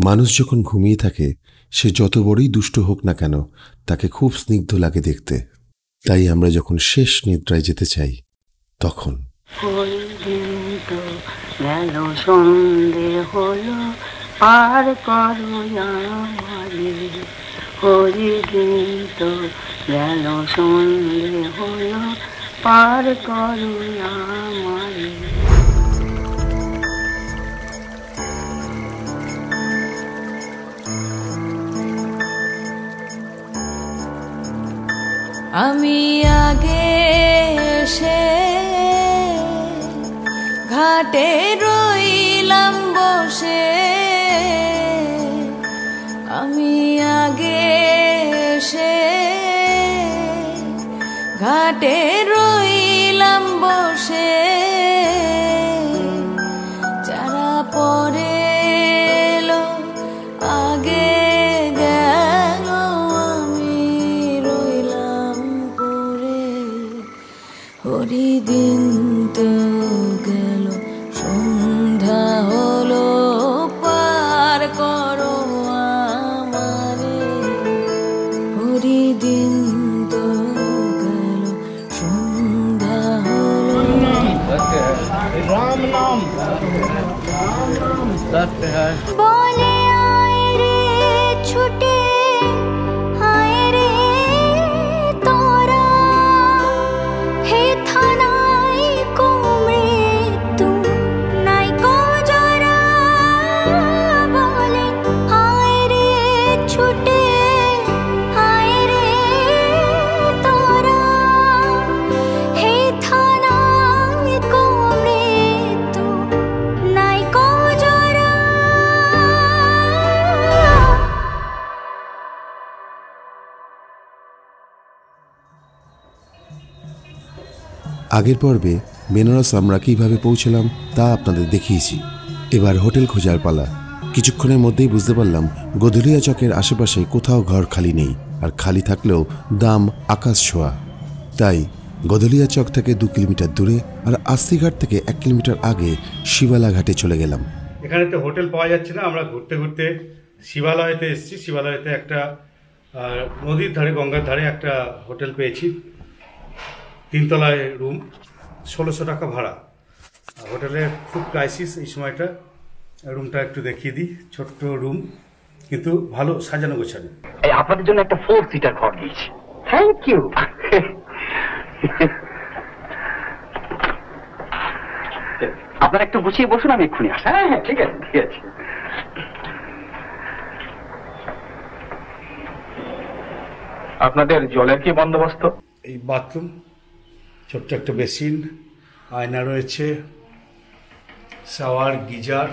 মানুষ যখন ঘুমিয়ে থাকে, সে যত বড়ই দুষ্ট হোক না কেন, তাকে খুব স্নিগ্ধ লাগে দেখতে। তাই আমরা যখন শেষ নিদ্রায় যেতে চাই, তখন। পার করো আমারে। ওই দিন তো গেল সন্ধে হলো, পার করো আমারে। আমি আগে এসে ঘাটে রইলাম বসে। আমি আগে এসে ঘাটে রইলাম বলে আগের পর্বে বেনারস আমরা কীভাবে পৌঁছলাম তা আপনাদের দেখিয়েছি। এবার হোটেল খোঁজার পালা। কিছুক্ষণের মধ্যেই বুঝতে পারলাম গধুলিয়া চকের আশেপাশে কোথাও ঘর খালি নেই আর খালি থাকলেও দাম আকাশ ছোঁয়া। তাই গদলিয়া চক থেকে দু কিলোমিটার দূরে আর আস্তিঘাট থেকে এক কিলোমিটার আগে শিবালা ঘাটে চলে গেলাম। এখানে তো হোটেল পাওয়া যাচ্ছে না, আমরা ঘুরতে ঘুরতে শিবালয়তে এসেছি। শিবালয়তে একটা নদীর ধারে, গঙ্গার ধারে একটা হোটেল পেয়েছি। তিনতলায় রুম ষোলোশো টাকা ভাড়া। আর হোটেলের খুব ক্রাইসিস এই সময়টা। রুমটা একটু দেখিয়ে দিই ছোট্ট রুম কিন্তু ভালো সাজানো গোছানো। এই আপনাদের জন্য একটা ফোর সিটার ঘর দিয়েছি থ্যাংক ইউ আপনারা একটু গুছিয়ে বসুন আমি এক্ষুনি আসি হ্যাঁ হ্যাঁ ঠিক আছে ঠিক আছে। আপনাদের জলের কি বন্দোবস্ত? এই বাথরুম ছোট্ট একটা বেসিন, আয়না রয়েছে শাওয়ার গিজার,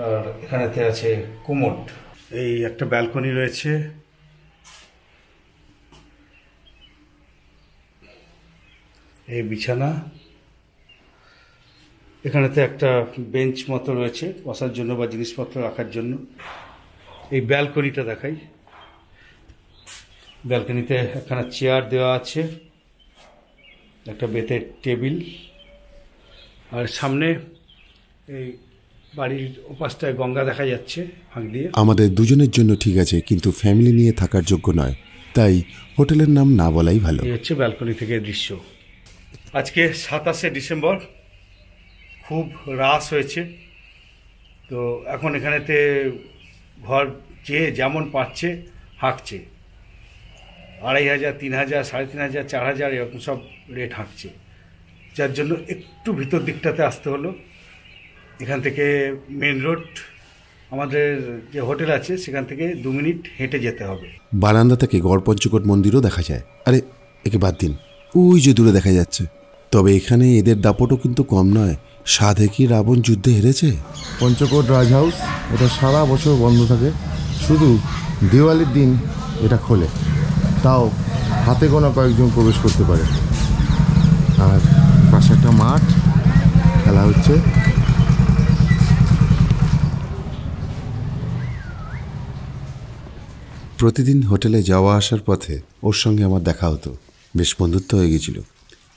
আর এখানেতে আছে কুমোট। এই একটা ব্যালকনি রয়েছে। এই বিছানা। এখানেতে একটা বেঞ্চ মতো রয়েছে, বসার জন্য বা জিনিসপত্র রাখার জন্য। এই ব্যালকনিটা দেখাই। ব্যালকনিতে একখানা চেয়ার দেওয়া আছে একটা বেতের টেবিল আর সামনে এই বাড়ির ওপাশটায় গঙ্গা দেখা যাচ্ছে ফাঁক দিয়ে। আমাদের দুজনের জন্য ঠিক আছে কিন্তু ফ্যামিলি নিয়ে থাকার যোগ্য নয় তাই হোটেলের নাম না বলাই ভালো। এই হচ্ছে ব্যালকনি থেকে দৃশ্য। আজকে সাতাশে ডিসেম্বর খুব রাস হয়েছে। তো এখন এখানেতে ঘর যে যেমন পাচ্ছে হাঁকছে আড়াই হাজার তিন হাজার সাড়ে তিন হাজার চার হাজার এরকম সব রেট হাঁকছে। যার জন্য একটু ভিতর দিকটাতে আসতে হলো। এখান থেকে মেন রোড আমাদের যে হোটেল আছে সেখান থেকে দু মিনিট হেঁটে যেতে হবে। বারান্দা থেকে গড় পঞ্চকোট মন্দিরও দেখা যায়? আরে একে বাদ দিন। ওই যে দূরে দেখা যাচ্ছে। তবে এখানে এদের দাপটও কিন্তু কম নয়। সাধে কি রাবণ যুদ্ধে হেরেছে? পঞ্চকোট রাজহাউস এটা সারা বছর বন্ধ থাকে। শুধু দিওয়ালির দিন এটা খোলে। তাও হাতে গোনা কয়েকজন প্রবেশ করতে পারে। আর পাশে একটা মাঠ, খেলা হচ্ছে। প্রতিদিন হোটেলে যাওয়া আসার পথে ওর সঙ্গে আমার দেখা হতো। বেশ বন্ধুত্ব হয়ে গেছিল।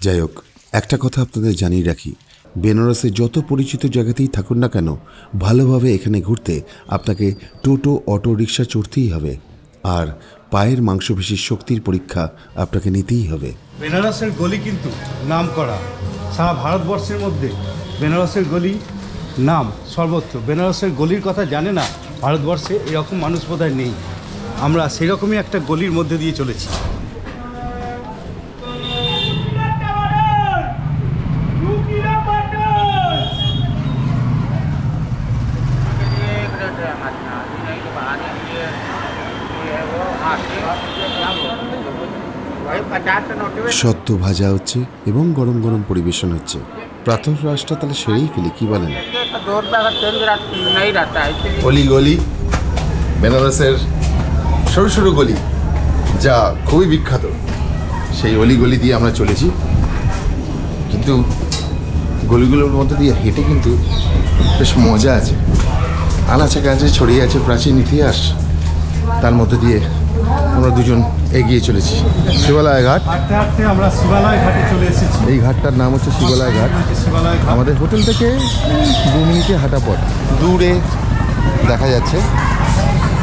যাই হোক, একটা কথা আপনাদের জানিয়ে রাখি। বেনারসে যত পরিচিত জায়গাতেই থাকুন না কেন, ভালোভাবে এখানে ঘুরতে আপনাকে টোটো, অটো, রিক্সা চড়তেই হবে। আর পায়ের মাংসপেশির শক্তির পরীক্ষা আপনাকে নিতেই হবে। বেনারসের গলি কিন্তু নাম করা সারা ভারতবর্ষের মধ্যে বেনারসের গলি নাম সর্বত্র। বেনারসের গলির কথা জানে না, ভারতবর্ষে এরকম মানুষ বোধহয় নেই। আমরা সেরকমই একটা গলির মধ্যে দিয়ে চলেছি। সত্য ভাজা হচ্ছে এবং গরম গরম পরিবেশন হচ্ছে। প্রাতঃ রাসটা তাহলে সেরেই ফেলি, কি বলেন? অলি গলি, বেনারসের সরু সরু গলি, যা খুবই বিখ্যাত, সেই অলিগলি দিয়ে আমরা চলেছি। কিন্তু গলিগুলোর মধ্যে দিয়ে হেঁটে কিন্তু বেশ মজা আছে। আনাচে কাছে ছড়িয়ে আছে প্রাচীন ইতিহাস, তার মধ্যে দিয়ে আমরা দুজন এগিয়ে চলেছি। শিবালয় ঘাট। আমরা শিবালয় ঘাটে চলে এসেছি এই ঘাটটার নাম হচ্ছে শিবালয় ঘাট। আমাদের হোটেল থেকে দু মিনিটে হাঁটা পথ। দূরে দেখা যাচ্ছে,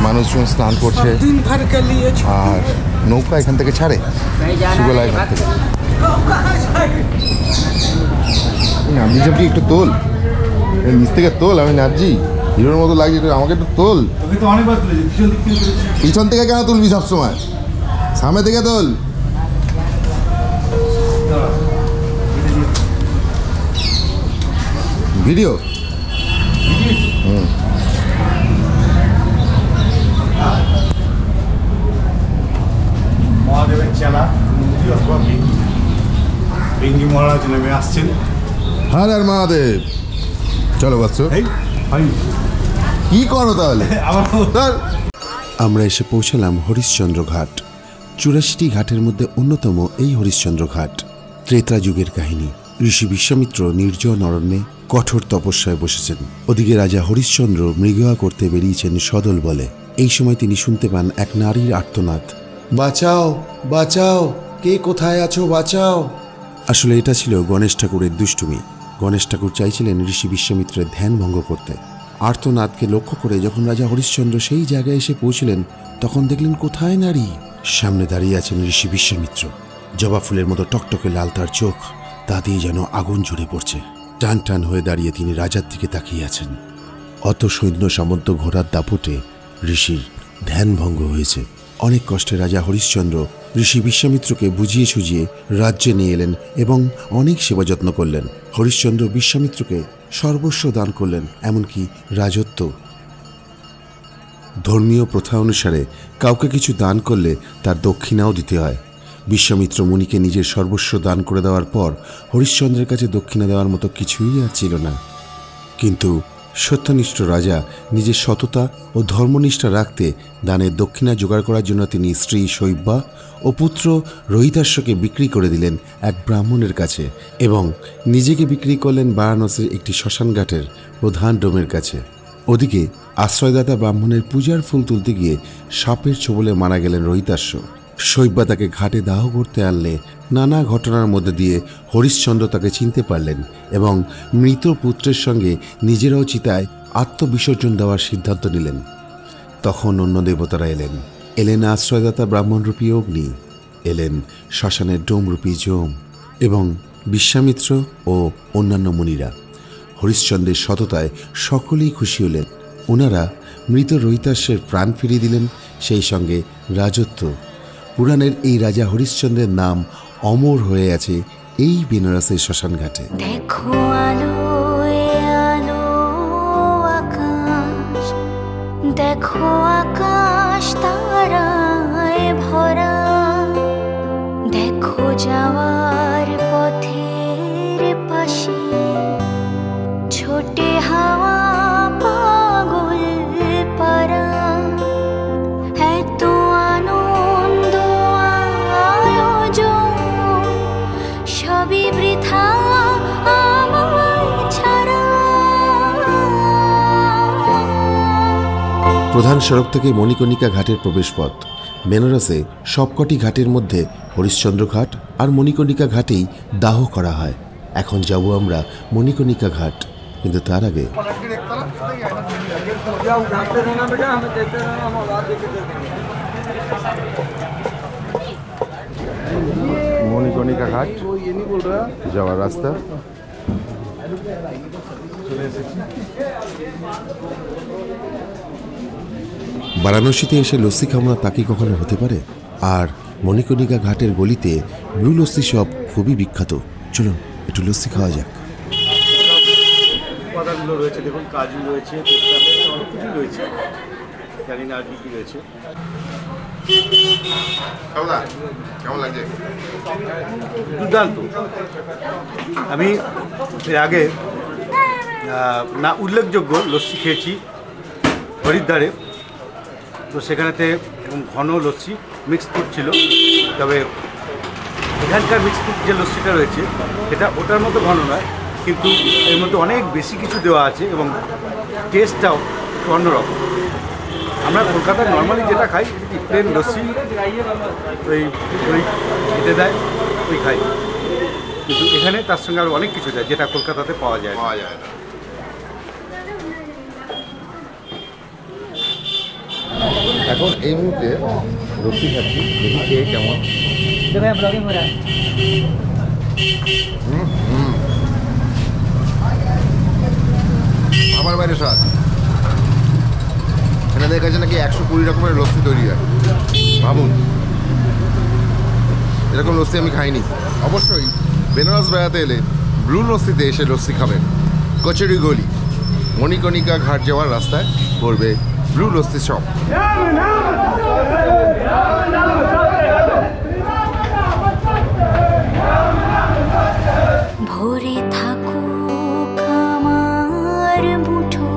মানুষজন স্নান করছে আর নৌকা এখান থেকে ছাড়ে শিবালয় ঘাট থেকে। নাবজি চাপটি একটু তোল। নিচ থেকে তোল, আমি নাবজি হিরোর মতো লাগছে আমাকে একটু তোল। পিছন থেকে কেন তুলবি সবসময়? সামনে থেকে তোল। ভিডিও? মহাদেবের চেলা নদী অথবা ভেঙ্গি ভেঙ্গি মহারাজ নেমে আসছেন। হর হর মহাদেব। চলো বাচ্চ এই কি করো তাহলে? আমরা এসে পৌঁছালাম হরিশ্চন্দ্র ঘাট। চুরাশিটি ঘাটের মধ্যে অন্যতম এই হরিশ্চন্দ্র ঘাট। ত্রেতা যুগের কাহিনী। ঋষি বিশ্বামিত্র নির্জন অরণ্যে কঠোর তপস্যায় বসেছেন। ওদিকে রাজা হরিশ্চন্দ্র মৃগয়া করতে বেরিয়েছেন সদল বলে। এই সময় তিনি শুনতে পান এক নারীর আর্তনাদ। বাঁচাও বাঁচাও কে কোথায় আছো বাঁচাও। আসলে এটা ছিল গণেশ ঠাকুরের দুষ্টুমি। গণেশ ঠাকুর চাইছিলেন ঋষি বিশ্বামিত্রের ধ্যান ভঙ্গ করতে। আর্তনাদকে লক্ষ্য করে যখন রাজা হরিশ্চন্দ্র সেই জায়গায় এসে পৌঁছলেন, তখন দেখলেন কোথায় নারী? সামনে দাঁড়িয়ে আছেন ঋষি বিশ্বামিত্র। জবা ফুলের মতো টকটকে লাল তার চোখ, তা দিয়ে যেন আগুন ঝরে পড়ছে। টান টান হয়ে দাঁড়িয়ে তিনি রাজার দিকে তাকিয়ে আছেন। অত সৈন্য সামন্ত ঘোড়ার দাপটে ঋষির ধ্যান ভঙ্গ হয়েছে। অনেক কষ্টে রাজা হরিশ্চন্দ্র ঋষি বিশ্বামিত্রকে বুঝিয়ে সুঝিয়ে রাজ্যে নিয়ে এলেন এবং অনেক সেবা যত্ন করলেন। হরিশ্চন্দ্র বিশ্বামিত্রকে সর্বস্ব দান করলেন, এমনকি রাজত্ব। ধর্মীয় প্রথা অনুসারে কাউকে কিছু দান করলে তার দক্ষিণাও দিতে হয়। বিশ্বমিত্র মুনিকে নিজের সর্বস্ব দান করে দেওয়ার পর হরিশ্চন্দ্রের কাছে দক্ষিণা দেওয়ার মতো কিছুই আর ছিল না। কিন্তু সত্যনিষ্ঠ রাজা নিজের সততা ও ধর্মনিষ্ঠা রাখতে দানের দক্ষিণা জোগাড় করার জন্য তিনি স্ত্রী শৈব্যা ও পুত্র রোহিতাশ্বকে বিক্রি করে দিলেন এক ব্রাহ্মণের কাছে এবং নিজেকে বিক্রি করলেন বারাণসীর একটি শ্মশানঘাটের প্রধান ডোমের কাছে। ওদিকে আশ্রয়দাতা ব্রাহ্মণের পূজার ফুল তুলতে গিয়ে সাপের ছোবলে মারা গেলেন রোহিতাশ্ব। শৈব্যা তাকে ঘাটে দাহ করতে আনলে নানা ঘটনার মধ্যে দিয়ে হরিশ্চন্দ্র তাকে চিনতে পারলেন এবং মৃত পুত্রের সঙ্গে নিজেরাও চিতায় আত্মবিসর্জন দেওয়ার সিদ্ধান্ত নিলেন। তখন অন্য দেবতারা এলেন। এলেন আশ্রয়দাতা ব্রাহ্মণরূপী অগ্নি, এলেন শ্মশানের ডোমরূপী জোম এবং বিশ্বামিত্র ও অন্যান্য মুনিরা। হরিশ্চন্দ্রের সততায় সকলেই খুশি হলেন। ওনারা মৃত রৈতাস্যের প্রাণ ফিরিয়ে দিলেন, সেই সঙ্গে রাজত্ব পুরাণের এই রাজা হরিশ্চন্দ্রের নাম অমর হয়ে আছে এই বেনারসের শ্মশানঘাটে। দেখো আলো আলো, আকাশ। দেখো আকাশ তারায় ভরা। দেখো যাওয়ার প্রধান সড়ক থেকে মণিকণিকা ঘাটের প্রবেশপথ। বেনারসে সবকটি ঘাটের মধ্যে হরিশ্চন্দ্র ঘাট আর মণিকণিকা ঘাটেই দাহ করা হয়। এখন যাব আমরা মণিকণিকা ঘাট। কিন্তু তার আগে মণিকণিকা ঘাট যাওয়ার রাস্তা। বারাণসীতে এসে লস্যি খাওয়া তা কি কখনো হতে পারে? আর মণিকণিকা ঘাটের গলিতে ব্লু লস্যি শপ খুবই বিখ্যাত। চলুন একটু লস্যি খাওয়া যাক। উপাদানগুলো রয়েছে দেখুন কাজু রয়েছে পেস্তা রয়েছে, অনেক কিছু রয়েছে। জানি না আর কি কি রয়েছে। কেমন লাগছে? দুর্দান্ত। আমি এর আগে না উল্লেখযোগ্য লস্যি খেয়েছি হরিদ্বারে। তো সেখানেতে এরকম ঘন লস্যি মিক্স ফ্রুট ছিল। তবে এখানকার মিক্স ফ্রুট যে লস্যিটা রয়েছে সেটা ওটার মতো ঘন নয়, কিন্তু এর মধ্যে অনেক বেশি কিছু দেওয়া আছে এবং টেস্টটাও অন্যরকম। আমরা কলকাতায় নর্মালি যেটা খাই প্লেন লস্যি, ওই ওই খেতে দেয়, ওই খাই। কিন্তু এখানে তার সঙ্গে আরও অনেক কিছু দেয়, যেটা কলকাতাতে পাওয়া যায় পাওয়া যায় না। এখন এই মুহূর্তে লস্যি খাচ্ছি দেখি খেয়ে কেমন। আমার বাইরে স্বাদ এখানে দেখা যাচ্ছে নাকি একশো কুড়ি রকমের লস্যি তৈরি হয়। ভাবুন। এরকম লস্যি আমি খাইনি। অবশ্যই বেনারস বেড়াতে এলে ব্লু লস্যিতে এসে লস্যি খাবেন। কচুরি গলি মণিকণিকা ঘাট যাওয়ার রাস্তায় পড়বে ব্লু লস্যি মুঠো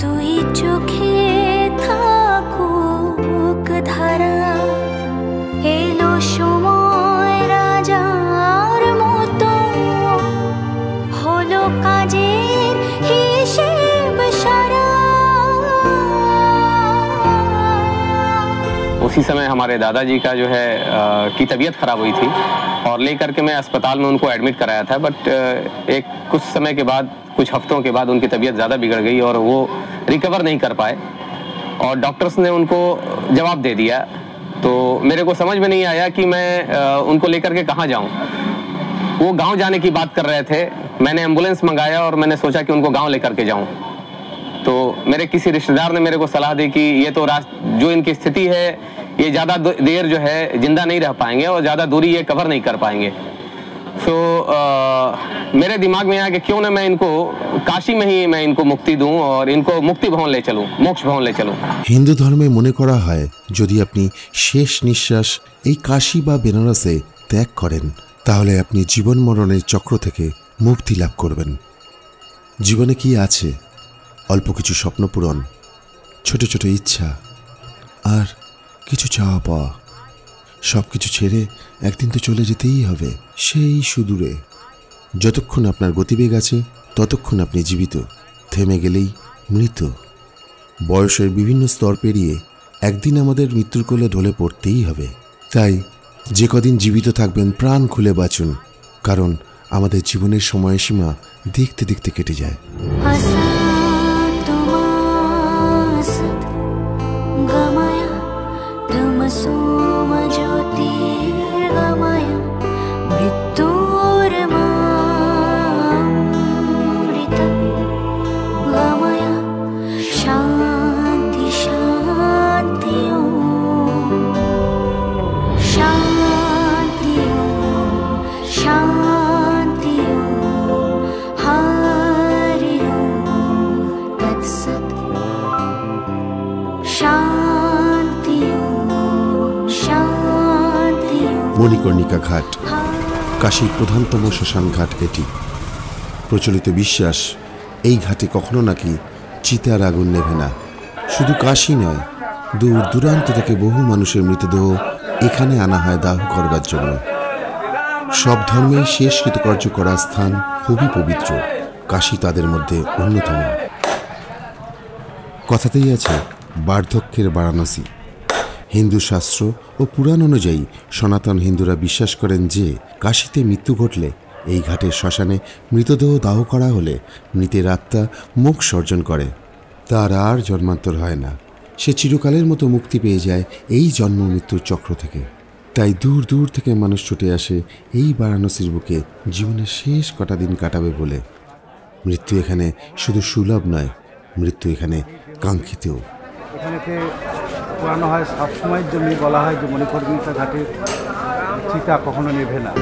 দুই চোখে ধারা এলো সময় उसी समय हमारे दादाजी का जो है अ, की तबीयत खराब हुई थी और लेकर के मैं अस्पताल में उनको एडमिट कराया था बट एक कुछ समय के बाद कुछ हफ्तों के बाद उनकी तबीयत ज़्यादा बिगड़ गई और वो रिकवर नहीं कर पाए और डॉक्टर्स ने उनको जवाब दे दिया। तो मेरे को समझ में नहीं आया कि मैं उनको लेकर के कहाँ जाऊँ। वो गाँव जाने की बात कर रहे थे मैंने एंबुलेंस मंगाया और मैंने सोचा कि उनको गाँव लेकर के जाऊँ। तो मेरे किसी रिश्तेदार ने मेरे को सलाह दी कि ये तो रास जो इनकी स्थिति है ये ज़्यादा दो- देर जो है जिंदा नहीं रह पाएंगे और ज़्यादा दूरी ये कवर नहीं कर पाएंगे सो मेरे दिमाग में आया कि क्यों ना मैं इनको काशी में ही मैं इनको मुक्ति दूं और इनको मुक्ति भवन ले चलूं मोक्ष भवन ले चलूं হিন্দু ধর্মে মনে করা হয় যদি আপনি শেষ নিঃশ্বাস এই কাশী বা বেনারসে ত্যাগ করেন তাহলে আপনি জীবন মরণের চক্র থেকে মুক্তি লাভ করবেন জীবনে কি আছে অল্প কিছু স্বপ্ন পূরণ ছোট ছোট ইচ্ছা আর কিছু চাওয়া পাওয়া। সব কিছু ছেড়ে একদিন তো চলে যেতেই হবে, সেই সুদূরে। যতক্ষণ আপনার গতিবেগ আছে, ততক্ষণ আপনি জীবিত, থেমে গেলেই মৃত। বয়সের বিভিন্ন স্তর পেরিয়ে একদিন আমাদের মৃত্যুর কোলে ঢলে পড়তেই হবে। তাই যে কদিন জীবিত থাকবেন, প্রাণ খুলে বাঁচুন, কারণ আমাদের জীবনের সময়সীমা দেখতে দেখতে কেটে যায়। মণিকর্ণিকা ঘাট কাশীর প্রধানতম শ্মশান ঘাট এটি। প্রচলিত বিশ্বাস, এই ঘাটে কখনো নাকি চিতার আগুন নেভে না। শুধু কাশী নয়, দূর দূরান্ত থেকে বহু মানুষের মৃতদেহ এখানে আনা হয় দাহ করবার জন্য। সব ধর্মেই শেষ কৃতকার্য করার স্থান খুবই পবিত্র। কাশী তাদের মধ্যে অন্যতম। কথাতেই আছে, বার্ধক্যের বারাণসী। হিন্দু শাস্ত্র ও পুরাণ অনুযায়ী সনাতন হিন্দুরা বিশ্বাস করেন যে কাশীতে মৃত্যু ঘটলে এই ঘাটের শ্মশানে মৃতদেহ দাহ করা হলে মৃতের আত্মা মুখ সর্জন করে। তার আর জন্মান্তর হয় না। সে চিরকালের মতো মুক্তি পেয়ে যায় এই জন্ম মৃত্যুর চক্র থেকে। তাই দূর দূর থেকে মানুষ ছুটে আসে এই বারাণসীর বুকে জীবনের শেষ কটা দিন কাটাবে বলে। মৃত্যু এখানে শুধু সুলভ নয়, মৃত্যু এখানে কাঙ্ক্ষিতও। এখানেতে পুরানো হয় সবসময়ের জন্য বলা হয় যে মণিকর্মিকা ঘাটের চিতা কখনো নেভে না।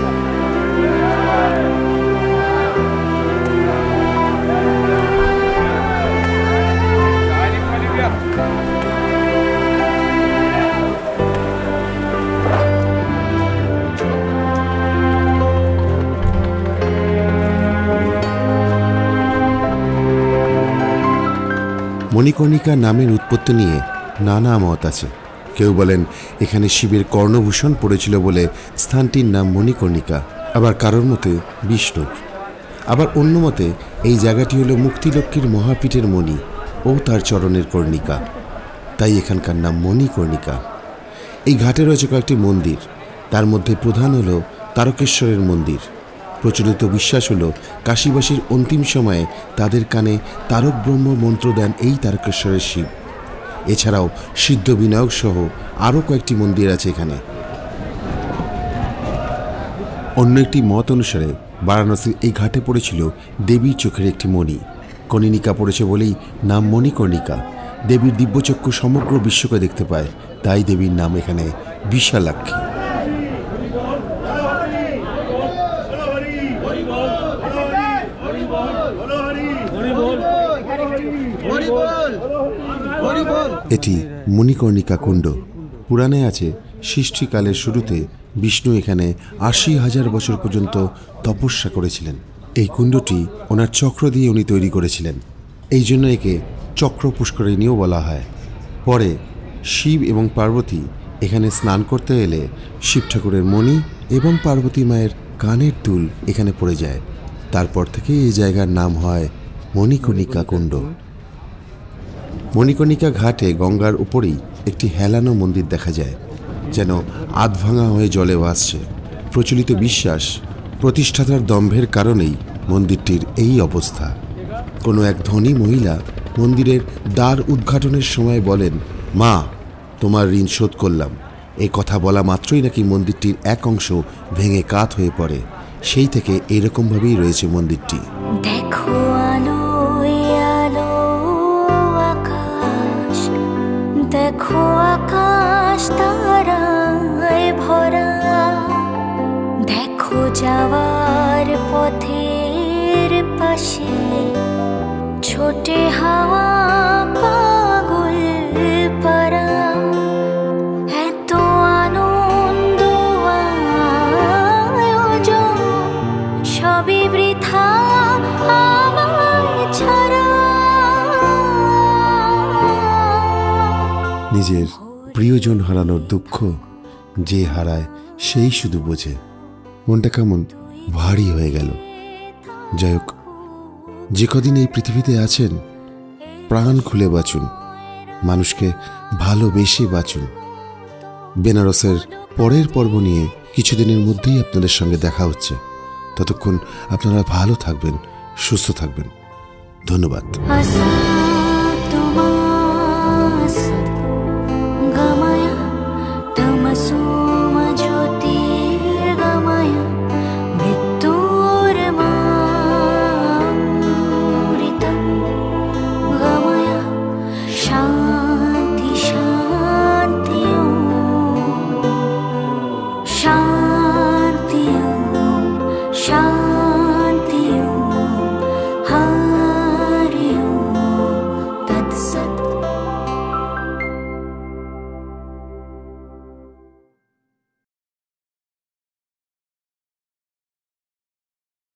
মণিকর্ণিকা নামের উৎপত্তি নিয়ে নানা মত আছে। কেউ বলেন, এখানে শিবের কর্ণভূষণ পড়েছিল বলে স্থানটির নাম মণিকর্ণিকা, আবার কারোর মতে বিষ্ণু আবার অন্য মতে, এই জায়গাটি হলো মুক্তিলক্ষ্মীর মহাপীঠের মণি ও তার চরণের কর্ণিকা। তাই এখানকার নাম মণিকর্ণিকা। এই ঘাটে রয়েছে কয়েকটি মন্দির। তার মধ্যে প্রধান হলো তারকেশ্বরের মন্দির। প্রচলিত বিশ্বাস হলো, কাশীবাসীর অন্তিম সময়ে তাদের কানে তারক ব্রহ্ম মন্ত্র দেন এই তারকেশ্বরের শিব। এছাড়াও সিদ্ধ বিনায়ক সহ আরও কয়েকটি মন্দির আছে এখানে। অন্য একটি মত অনুসারে বারাণসীর এই ঘাটে পড়েছিল দেবীর চোখের একটি মণি। কনিনিকা পড়েছে বলেই নাম মণিকর্ণিকা দেবীর দিব্যচক্ষু সমগ্র বিশ্বকে দেখতে পায়, তাই দেবীর নাম এখানে বিশালাক্ষী। এটি মণিকর্ণিকা কুণ্ড। পুরাণে আছে, সৃষ্টিকালের শুরুতে বিষ্ণু এখানে আশি হাজার বছর পর্যন্ত তপস্যা করেছিলেন। এই কুণ্ডটি ওনার চক্র দিয়ে উনি তৈরি করেছিলেন। এই জন্য একে চক্র পুষ্করিণীও বলা হয়। পরে শিব এবং পার্বতী এখানে স্নান করতে এলে শিব ঠাকুরের মণি এবং পার্বতী মায়ের কানের দুল এখানে পড়ে যায়। তারপর থেকে এই জায়গার নাম হয় মণিকর্ণিকা কুণ্ড। মণিকর্ণিকা ঘাটে গঙ্গার উপরেই একটি হেলানো মন্দির দেখা যায়, যেন আধভাঙা হয়ে জলে ভাসছে প্রচলিত বিশ্বাস প্রতিষ্ঠাতার দম্ভের কারণেই মন্দিরটির এই অবস্থা। কোনো এক ধনী মহিলা মন্দিরের দ্বার উদ্ঘাটনের সময় বলেন, মা, তোমার ঋণ শোধ করলাম। এই কথা বলা মাত্রই নাকি মন্দিরটির এক অংশ ভেঙে কাত হয়ে পড়ে। সেই থেকে এরকমভাবেই রয়েছে মন্দিরটি। দেখো। দেখো আকাশ তারায় ভরা। দেখো যাওয়ার পথের পাশে ছোটে হাওয়া নিজের প্রিয়জন হারানোর দুঃখ যে হারায় সেই শুধু বোঝে। মনটা কেমন ভারী হয়ে গেল। যাই হোক, যে কদিন এই পৃথিবীতে আছেন, প্রাণ খুলে বাঁচুন, মানুষকে ভালোবেসে বাঁচুন। বেনারসের পরের পর্ব নিয়ে কিছুদিনের মধ্যেই আপনাদের সঙ্গে দেখা হচ্ছে। ততক্ষণ আপনারা ভালো থাকবেন, সুস্থ থাকবেন। ধন্যবাদ।